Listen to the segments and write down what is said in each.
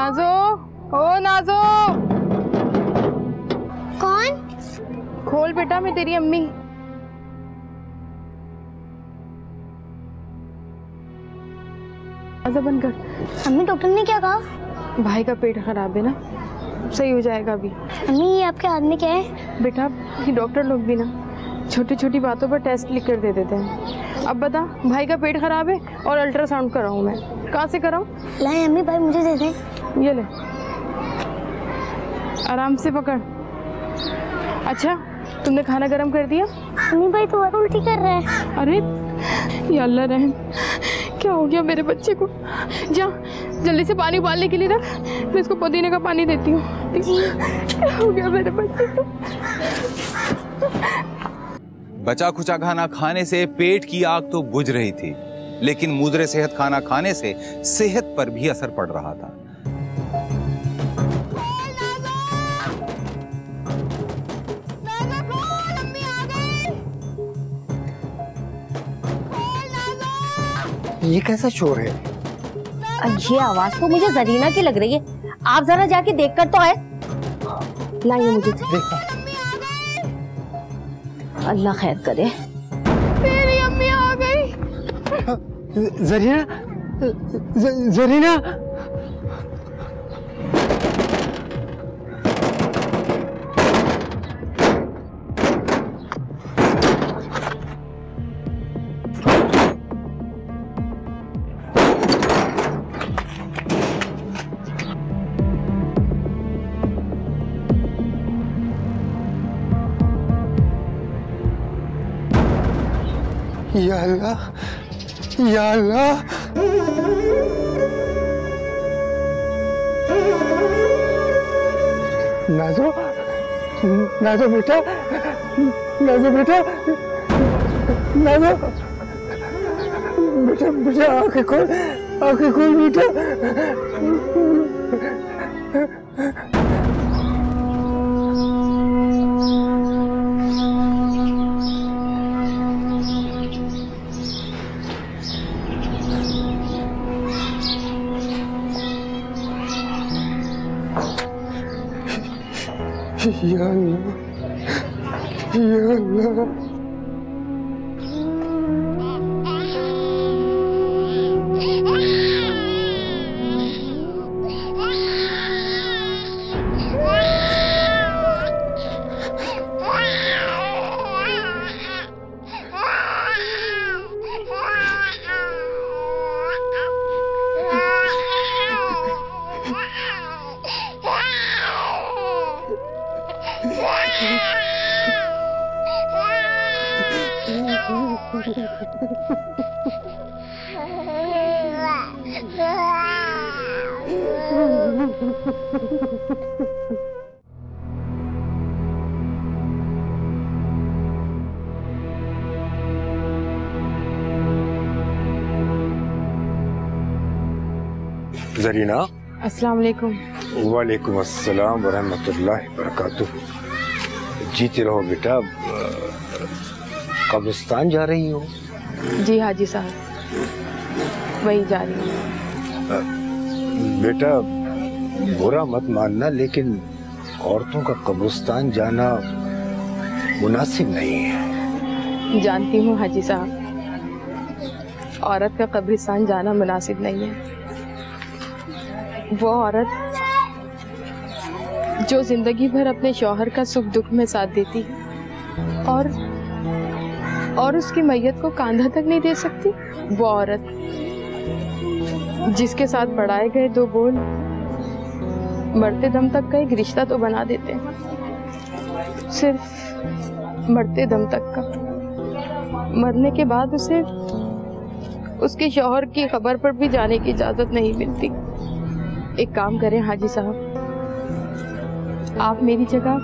नाजो ओ नाजो कौन? खोल बेटा मैं तेरी अम्मी। दरवाज़ा बंद कर। अम्मी डॉक्टर ने क्या कहा? भाई का पेट खराब है ना? सही हो जाएगा अभी। अम्मी ये आपके हाथ में क्या है? बेटा ये डॉक्टर लोग भी ना छोटी छोटी बातों पर टेस्ट लिख कर दे देते हैं। अब बता भाई का पेट खराब है और अल्ट्रासाउंड कराऊं मैं। कहाँ से कराऊं? लाए अम्मी भाई मुझे दे दें। ये ले। आराम से पकड़। अच्छा तुमने खाना गर्म कर दिया? अम्मी भाई तो और उल्टी कर रहा है। अरे या अल्लाह रहम। क्या हो गया मेरे बच्चे को? जा जल्दी से पानी उबालने के लिए रख। मैं इसको पुदीने का पानी देती हूँ। क्या हो गया मेरे बच्चे को? बचा खुचा खाना खाने से पेट की आग तो बुझ रही थी लेकिन मुद्रे सेहत खाना खाने से सेहत पर भी असर पड़ रहा था। ये कैसा शोर है? ये आवाज़ तो मुझे जरीना की लग रही है। आप जरा जाके देख कर तो आए। लाइए मुझे देखो। अल्लाह खैर करे। मेरी अम्मी आ गई। जरीना जरीना। नाजो नाजो बेटा नाजो बेटा नाजो। बेटा बेटा आँखें खोल आँखें खोल बेटा। या अल्लाह या अल्लाह जरीना अस्सलाम वालेकुम वालेकुम अस्सलाम वरहमतुल्लाहि वबरकातुह जीते रहो बेटा कब्रिस्तान जा रही हो। जी हाजी साहब। वही जा रही हूँ। बेटा बुरा मत मानना लेकिन औरतों का कब्रिस्तान जाना मुनासिब नहीं है। जानती हूँ हाजी साहब। औरत का कब्रिस्तान जाना मुनासिब नहीं है। वो औरत जो ज़िंदगी भर अपने शौहर का सुख दुख में साथ देती है। और और उसकी मैयत को कांधा तक नहीं दे सकती? वो औरत जिसके साथ बढ़ाए गए दो बोल, मरते दम तक का एक रिश्ता तो बना देते हैं। सिर्फ़ मरते दम तक का। मरने के बाद उसे उसके शौहर की खबर पर भी जाने की इजाज़त नहीं मिलती। एक काम करें हाजी साहब। आप मेरी जगह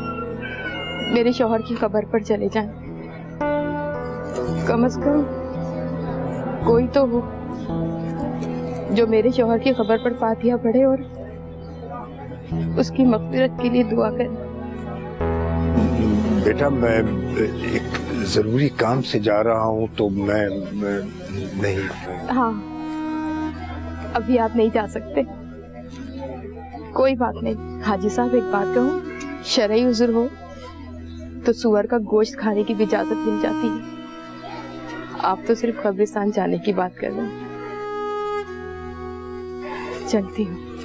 मेरे शोहर की खबर पर चले जाएँ। कम से कम कोई तो हो जो मेरे शोहर की खबर पर फातिहा पढ़े और उसकी मगफिरत के लिए दुआ करे। बेटा मैं एक ज़रूरी काम से जा रहा हूँ तो मैं, मैं नहीं। हाँ अभी आप नहीं जा सकते। कोई बात नहीं। हाजी साहब, एक बात कहूँ, शरई उजुर हो तो सुअर का गोश्त खाने की भी इजाज़त मिल जाती है। आप तो सिर्फ़ कब्रिस्तान जाने की बात कर रहे हैं। चलती हूँ।